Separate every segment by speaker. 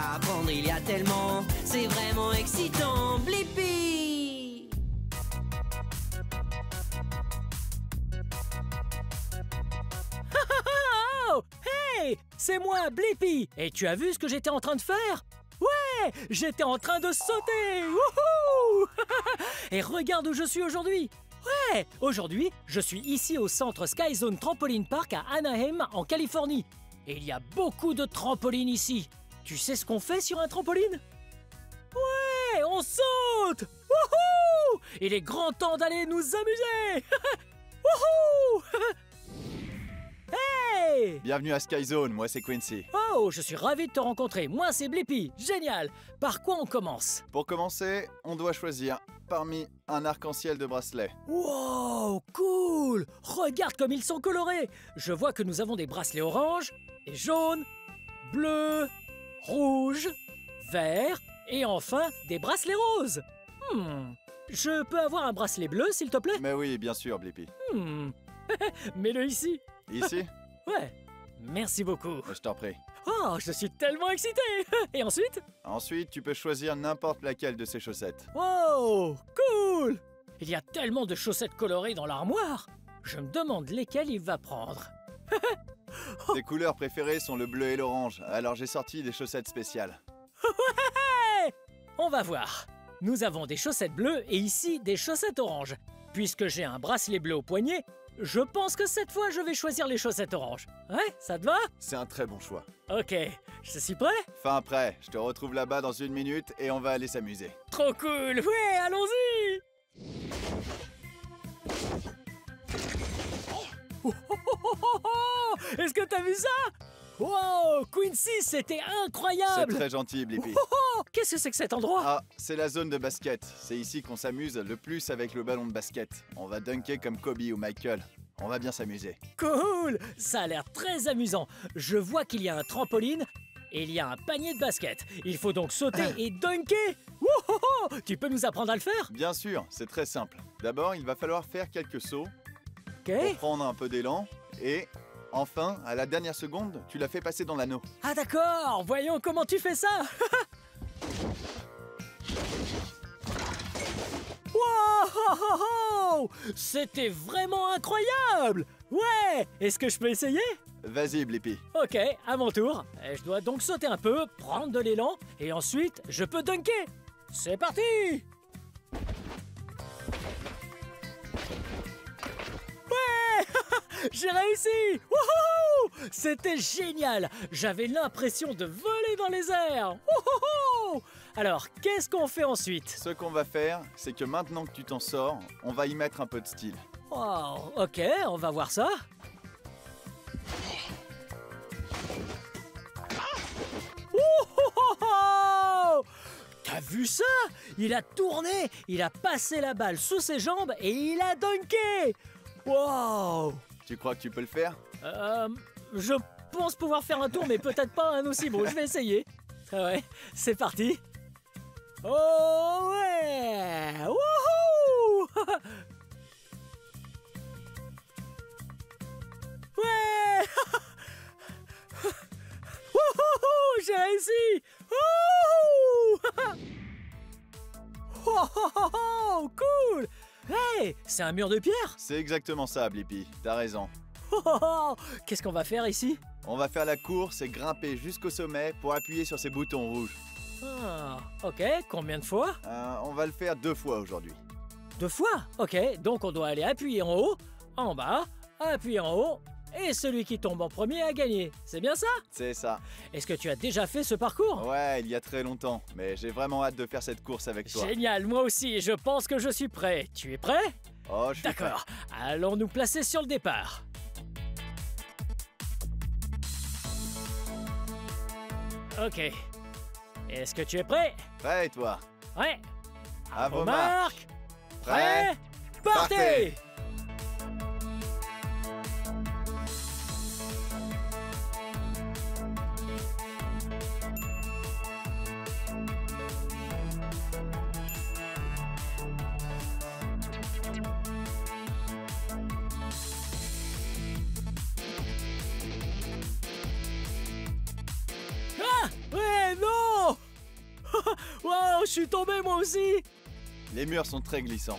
Speaker 1: Apprendre, il y a tellement, c'est vraiment excitant. Blippi
Speaker 2: Oh Hey C'est moi, Blippi Et tu as vu ce que j'étais en train de faire? Ouais J'étais en train de sauter Wouhou Et regarde où je suis aujourd'hui Ouais Aujourd'hui, je suis ici au centre Sky Zone Trampoline Park à Anaheim, en Californie. Et il y a beaucoup de trampolines ici. Tu sais ce qu'on fait sur un trampoline? Ouais On saute Wouhou Il est grand temps d'aller nous amuser Wouhou Hey
Speaker 3: Bienvenue à Sky Zone, moi c'est Quincy.
Speaker 2: Oh, je suis ravi de te rencontrer. Moi, c'est Blippi. Génial. Par quoi on commence?
Speaker 3: Pour commencer, on doit choisir parmi un arc-en-ciel de bracelets.
Speaker 2: Wow, cool Regarde comme ils sont colorés. Je vois que nous avons des bracelets orange et jaune, bleu, rouge, vert et enfin des bracelets roses. Hmm. Je peux avoir un bracelet bleu, s'il te plaît?
Speaker 3: Mais oui, bien sûr, Blippi.
Speaker 2: Hmm. Mets-le ici.
Speaker 3: Ici?
Speaker 2: Ouais. Merci beaucoup.
Speaker 3: Je t'en prie.
Speaker 2: Oh, je suis tellement excité Et ensuite?
Speaker 3: Ensuite, tu peux choisir n'importe laquelle de ces chaussettes.
Speaker 2: Wow, cool Il y a tellement de chaussettes colorées dans l'armoire. Je me demande lesquelles il va prendre.
Speaker 3: Tes couleurs préférées sont le bleu et l'orange, alors j'ai sorti des chaussettes spéciales.
Speaker 2: On va voir. Nous avons des chaussettes bleues et ici des chaussettes oranges. Puisque j'ai un bracelet bleu au poignet, je pense que cette fois je vais choisir les chaussettes oranges. Ouais, ça te va?
Speaker 3: C'est un très bon choix.
Speaker 2: Ok, je suis prêt?
Speaker 3: Fin prêt, je te retrouve là-bas dans une minute et on va aller s'amuser.
Speaker 2: Trop cool Ouais, allons-y Oh, oh, oh, oh, oh Est-ce que t'as vu ça? Wow Quincy, c'était
Speaker 3: C'est
Speaker 2: incroyable
Speaker 3: très gentil, Blippi.
Speaker 2: Oh, oh Qu'est-ce que c'est que cet endroit?
Speaker 3: Ah, c'est la zone de basket. C'est ici qu'on s'amuse le plus avec le ballon de basket. On va dunker comme Kobe ou Michael. On va bien s'amuser.
Speaker 2: Cool Ça a l'air très amusant. Je vois qu'il y a un trampoline et il y a un panier de basket. Il faut donc sauter et dunker Wouhou Tu peux nous apprendre à le faire?
Speaker 3: Bien sûr, c'est très simple. D'abord, il va falloir faire quelques sauts
Speaker 2: Ok
Speaker 3: pour prendre un peu d'élan et enfin, à la dernière seconde, tu la fais passer dans l'anneau.
Speaker 2: Ah d'accord. Voyons comment tu fais ça. Wow! C'était vraiment incroyable. Ouais. Est-ce que je peux essayer?
Speaker 3: Vas-y, Blippi.
Speaker 2: Ok, à mon tour. Je dois donc sauter un peu, prendre de l'élan, et ensuite, je peux dunker. C'est parti J'ai réussi! Wouhou C'était génial! J'avais l'impression de voler dans les airs! Wouhou Alors, qu'est-ce qu'on fait ensuite?
Speaker 3: Ce qu'on va faire, c'est que maintenant que tu t'en sors, on va y mettre un peu de style.
Speaker 2: Wow, ok, on va voir ça. T'as vu ça? Il a tourné, il a passé la balle sous ses jambes et il a dunké! Wow
Speaker 3: Tu crois que tu peux le faire
Speaker 2: Euh, je pense pouvoir faire un tour, mais peut-être pas un aussi beau. Je vais essayer. Ah ouais, c'est parti. Oh ouais Wouhou Ouais Wouhou J'ai réussi Wouhou Oh, Cool Hey C'est un mur de pierre
Speaker 3: C'est exactement ça, Blippi. T'as raison.
Speaker 2: Oh, Qu'est-ce qu'on va faire ici?
Speaker 3: On va faire la course et grimper jusqu'au sommet pour appuyer sur ces boutons rouges.
Speaker 2: Ah, ok, combien de fois?
Speaker 3: Euh, on va le faire deux fois aujourd'hui.
Speaker 2: Deux fois? Ok, donc on doit aller appuyer en haut, en bas, appuyer en haut, et celui qui tombe en premier a gagné. C'est bien ça?
Speaker 3: C'est ça.
Speaker 2: Est-ce que tu as déjà fait ce parcours?
Speaker 3: Ouais, il y a très longtemps, mais j'ai vraiment hâte de faire cette course avec toi.
Speaker 2: Génial, moi aussi, je pense que je suis prêt. Tu es prêt?
Speaker 3: Oh, je suis
Speaker 2: D'accord, allons nous placer sur le départ. Ok. Est-ce que tu es prêt?
Speaker 3: Prêt. Prêt, toi?
Speaker 2: Ouais.
Speaker 3: À vos
Speaker 2: marques.
Speaker 3: Prêt
Speaker 2: Prêt Partez je suis tombé moi aussi.
Speaker 3: Les murs sont très glissants.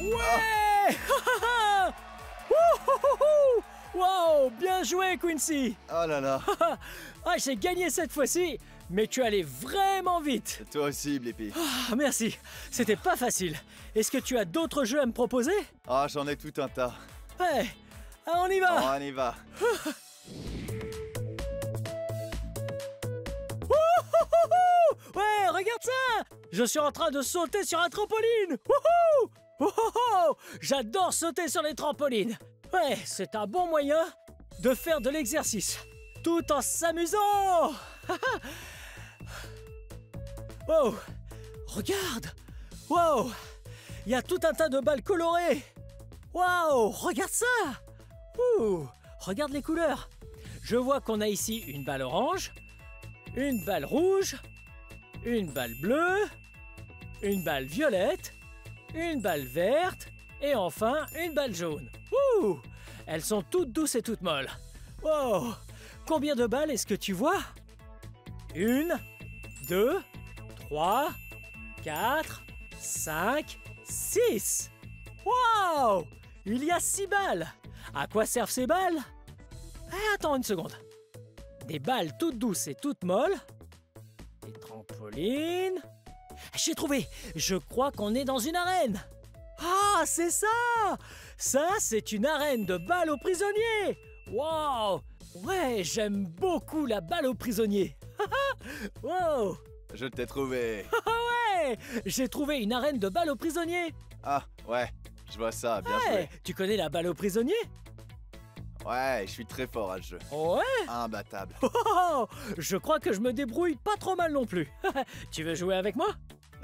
Speaker 2: Ouais. Wow Bien joué, Quincy.
Speaker 3: Oh là là.
Speaker 2: Ah, j'ai gagné cette fois-ci, mais tu allais vraiment vite.
Speaker 3: Toi aussi, Blippi.
Speaker 2: Ah, merci. C'était pas facile. Est-ce que tu as d'autres jeux à me proposer?
Speaker 3: Ah, j'en ai tout un tas.
Speaker 2: Ouais. Ah, on y va.
Speaker 3: On y va.
Speaker 2: Ouais, regarde ça. Je suis en train de sauter sur un trampoline. Wouhou Wouhou J'adore sauter sur les trampolines. Ouais, c'est un bon moyen de faire de l'exercice, tout en s'amusant Wow. Regarde. Wow. Il y a tout un tas de balles colorées. Wow. Regarde ça. Ouh. Regarde les couleurs. Je vois qu'on a ici une balle orange, une balle rouge, une balle bleue, une balle violette, une balle verte et enfin une balle jaune. Ouh. Elles sont toutes douces et toutes molles. Wow. Combien de balles est-ce que tu vois? Une, deux, trois, quatre, cinq, six. Wow Il y a six balles. À quoi servent ces balles? Eh, Attends une seconde. Des balles toutes douces et toutes molles. Des trampolines. J'ai trouvé Je crois qu'on est dans une arène Ah, c'est ça Ça, c'est une arène de balles aux prisonniers Wow Ouais, j'aime beaucoup la balle aux prisonniers Wow
Speaker 3: Je t'ai trouvé.
Speaker 2: Ouais J'ai trouvé une arène de balles aux prisonniers
Speaker 3: Ah, ouais. Je vois ça, bien
Speaker 2: Ouais Tu connais la balle aux prisonniers?
Speaker 3: Joué. Ouais, je suis très fort à ce jeu.
Speaker 2: Ouais?
Speaker 3: Imbattable.
Speaker 2: Oh, Je crois que je me débrouille pas trop mal non plus Tu veux jouer avec moi?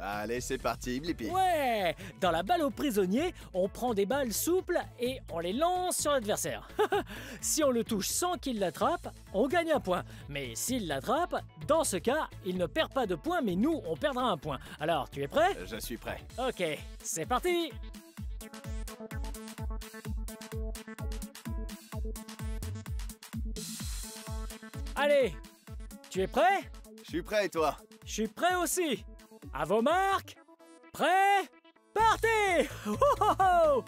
Speaker 3: Allez, c'est parti, Blippi.
Speaker 2: Ouais Dans la balle aux prisonniers, on prend des balles souples et on les lance sur l'adversaire. si on le touche sans qu'il l'attrape, on gagne un point. Mais s'il l'attrape, dans ce cas, il ne perd pas de points, mais nous, on perdra un point. Alors, tu es prêt?
Speaker 3: Je suis prêt.
Speaker 2: Ok, c'est parti Allez Tu es prêt?
Speaker 3: Je suis prêt, et toi?
Speaker 2: Je suis prêt aussi À vos marques Prêt Partez! Oh, oh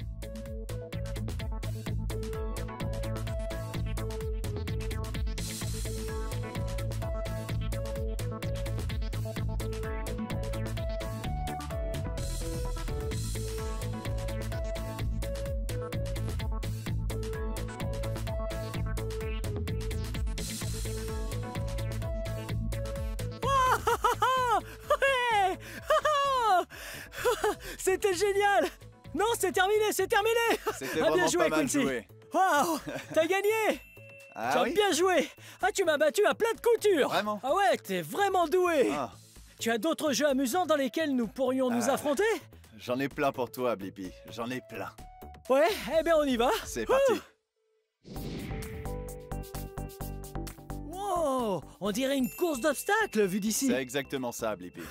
Speaker 2: C'était génial. Non, c'est terminé, c'est terminé.
Speaker 3: C'était
Speaker 2: Ah, bien joué, Quincy. Waouh T'as gagné. Tu
Speaker 3: Ah
Speaker 2: as
Speaker 3: oui.
Speaker 2: bien joué. Ah, tu m'as battu à plein de coutures
Speaker 3: Vraiment.
Speaker 2: Ah ouais, t'es vraiment doué.
Speaker 3: Ah,
Speaker 2: Tu as d'autres jeux amusants dans lesquels nous pourrions nous
Speaker 3: Ah.
Speaker 2: affronter?
Speaker 3: J'en ai plein pour toi, Blippi. J'en ai plein.
Speaker 2: Ouais, eh bien on y va.
Speaker 3: C'est parti.
Speaker 2: Wow On dirait une course d'obstacles vu d'ici
Speaker 3: C'est exactement ça, Blippi.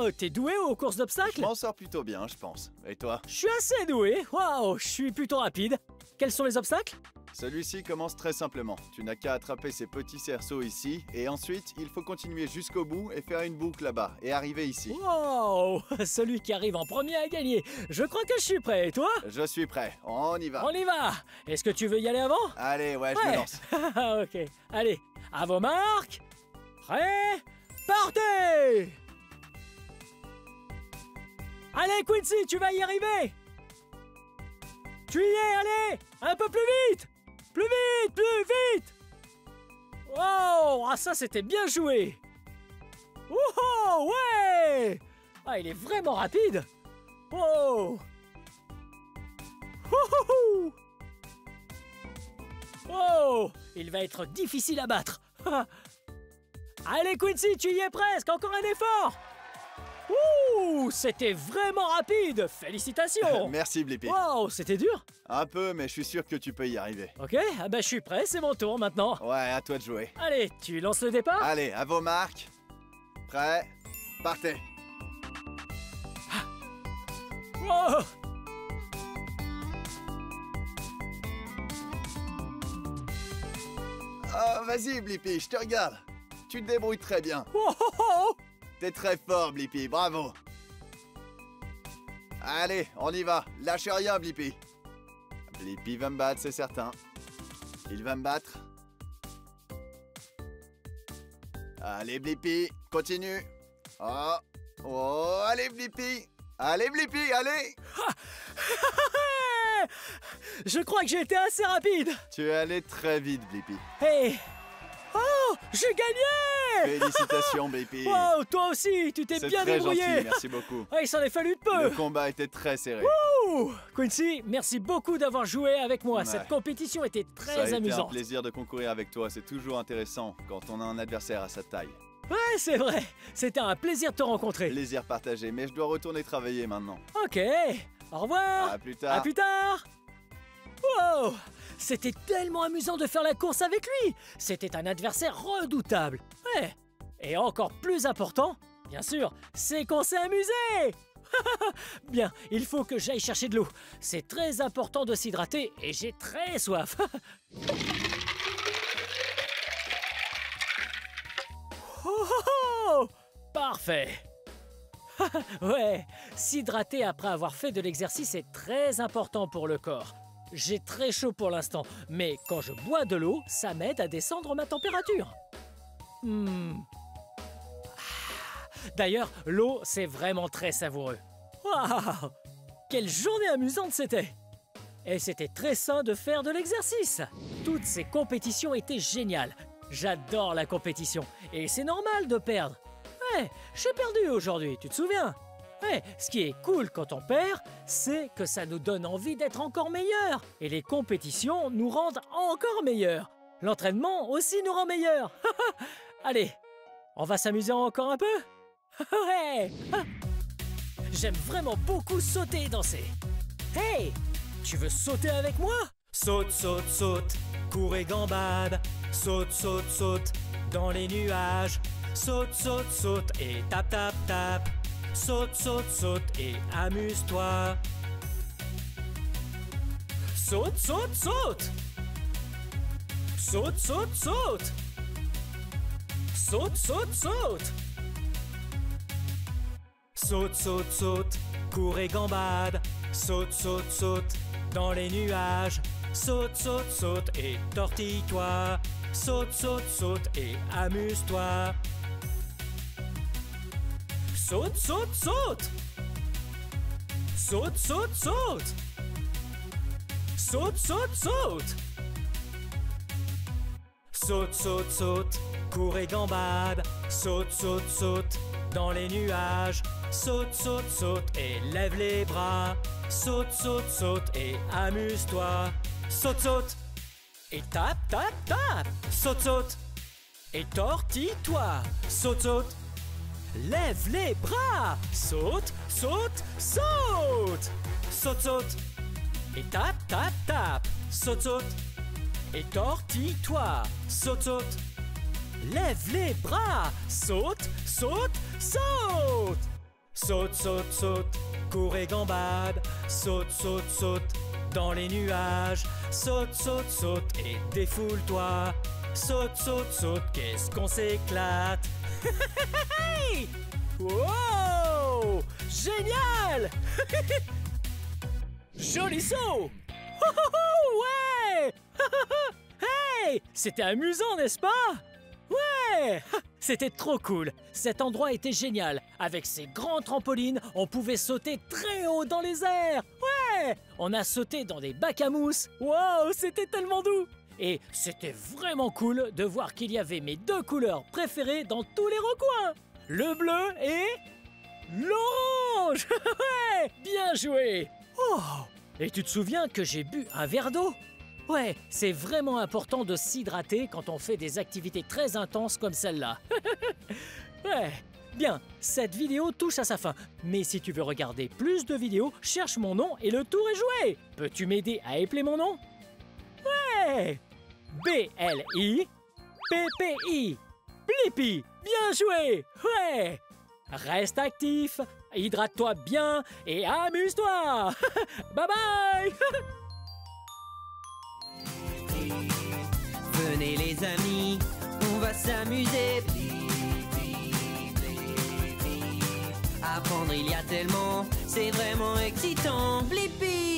Speaker 2: Oh, t'es doué aux courses
Speaker 3: Je
Speaker 2: d'obstacles
Speaker 3: m'en sors plutôt bien, je pense. Et toi?
Speaker 2: Je suis assez doué Waouh, je suis plutôt rapide Quels sont les obstacles?
Speaker 3: Celui-ci commence très simplement. Tu n'as qu'à attraper ces petits cerceaux ici, et ensuite, il faut continuer jusqu'au bout et faire une boucle là-bas, et arriver ici.
Speaker 2: Wow Celui qui arrive en premier a gagné Je crois que je suis prêt, et toi?
Speaker 3: Je suis prêt. On y va.
Speaker 2: On y va Est-ce que tu veux y aller avant?
Speaker 3: Allez, ouais, je
Speaker 2: Ouais.
Speaker 3: me lance.
Speaker 2: Ah, ok. Allez, à vos marques. Prêt Partez Allez, Quincy, tu vas y arriver! Tu y es, allez! Un peu plus vite! Plus vite, plus vite! Wow! Ah, ça, c'était bien joué! Wouhou! Ouais! Ah, il est vraiment rapide! Wow! Wouhou! Oh Il va être difficile à battre Allez, Quincy, tu y es presque Encore un effort Ouh C'était vraiment rapide Félicitations
Speaker 3: Merci, Blippi.
Speaker 2: Wow, c'était dur
Speaker 3: Un peu, mais je suis sûr que tu peux y arriver.
Speaker 2: Ok, ah bah je suis prêt, c'est mon tour maintenant.
Speaker 3: Ouais, à toi de jouer.
Speaker 2: Allez, tu lances le départ?
Speaker 3: Allez, à vos marques. Prêt Partez
Speaker 2: ah.
Speaker 3: wow vas-y, Blippi, je te regarde. Tu te débrouilles très bien.
Speaker 2: Oh, oh, oh
Speaker 3: T'es très fort, Blippi, bravo. Allez, on y va. Lâche rien, Blippi. Blippi va me battre, c'est certain. Il va me battre. Allez, Blippi, continue. Oh, oh, allez, Blippi. Allez, Blippi, allez.
Speaker 2: Je crois que j'ai été assez rapide.
Speaker 3: Tu es allé très vite, Blippi.
Speaker 2: Hey Oh J'ai gagné
Speaker 3: Félicitations, Blippi.
Speaker 2: Wow, toi aussi, tu t'es bien
Speaker 3: très gentil,
Speaker 2: débrouillé.
Speaker 3: merci beaucoup.
Speaker 2: Ouais, il s'en est fallu de peu.
Speaker 3: Le combat était très serré.
Speaker 2: Quincy, merci beaucoup d'avoir joué avec moi.
Speaker 3: Ouais.
Speaker 2: Cette compétition était
Speaker 3: Ça a
Speaker 2: très
Speaker 3: été un plaisir de concourir avec toi. C'est toujours intéressant quand on a un adversaire à sa taille.
Speaker 2: Ouais, c'est vrai. C'était un plaisir de te rencontrer.
Speaker 3: Plaisir partagé, mais je dois retourner travailler maintenant.
Speaker 2: Ok. Au revoir.
Speaker 3: À plus tard.
Speaker 2: À plus tard. Wow C'était tellement amusant de faire la course avec lui. C'était un adversaire redoutable. Ouais. Et encore plus important, bien sûr, c'est qu'on s'est amusé. Bien, il faut que j'aille chercher de l'eau. C'est très important de s'hydrater et j'ai très soif. Oh, oh, oh Parfait. ouais, s'hydrater après avoir fait de l'exercice est très important pour le corps. J'ai très chaud pour l'instant, mais quand je bois de l'eau, ça m'aide à descendre ma température. Hmm. Ah. D'ailleurs, l'eau, c'est vraiment très savoureux. Waouh Quelle journée amusante c'était Et c'était très sain de faire de l'exercice. Toutes ces compétitions étaient géniales. J'adore la compétition. Et c'est normal de perdre. Ouais, j'ai perdu aujourd'hui, tu te souviens? Ouais, ce qui est cool quand on perd, c'est que ça nous donne envie d'être encore meilleurs. Et les compétitions nous rendent encore meilleurs. L'entraînement aussi nous rend meilleurs. Allez, on va s'amuser encore un peu? Ouais J'aime vraiment beaucoup sauter et danser. Hey Tu veux sauter avec moi? Saute, saute, saute, cours et gambade. Saute, saute, saute, dans les nuages. Saute, saute, saute et tape, tape, tape. Saute, saute, saute et amuse-toi. Saute, saute, saute. Saute, saute, saute. Saute, saute, saute. Saute, saute, saute, cours et gambade. Saute, saute, saute, dans les nuages. Saute, saute, saute et tortille-toi. Saute, saute, saute et amuse-toi. Saute, saute, saute. Saute, saute, saute. Saute, saute, saute. Saute, saute, saute, cours et gambade. Saute, saute, saute, dans les nuages. Saute, saute, saute et lève les bras. Saute, saute, saute et amuse-toi. Saute, saute. Et tape, tape, tape. Saute, saute. Et tortille-toi. Saute, saute. Lève les bras. Saute, saute, saute. Saute, saute. Et tape, tape, tape. Saute, saute. Et tortille-toi. Saute, saute. Lève les bras. Saute, saute, saute. Saute, saute, saute. Cours et gambade. Saute, saute, saute. Dans les nuages. Saute, saute, saute. Et défoule-toi. Saute, saute, saute. Qu'est-ce qu'on s'éclate? Wow! Génial! Joli saut! Oh, oh, oh, Ouais! Hey! C'était amusant, n'est-ce pas? Ouais! C'était trop cool. Cet endroit était génial. Avec ses grands trampolines, on pouvait sauter très haut dans les airs. Ouais! On a sauté dans des bacs à mousse. Wow! C'était tellement doux et c'était vraiment cool de voir qu'il y avait mes deux couleurs préférées dans tous les recoins le bleu et l'orange Ouais Bien joué Oh Et tu te souviens que j'ai bu un verre d'eau? Ouais, c'est vraiment important de s'hydrater quand on fait des activités très intenses comme celle-là. ouais. Bien, cette vidéo touche à sa fin. Mais si tu veux regarder plus de vidéos, cherche mon nom et le tour est joué. Peux-tu m'aider à épeler mon nom? Ouais B-L-I-P-P-I Blippi Bien joué Ouais Reste actif hydrate-toi bien et amuse-toi. bye bye.
Speaker 1: Venez les amis, on va s'amuser. Apprendre il y a tellement, c'est vraiment excitant. Blippi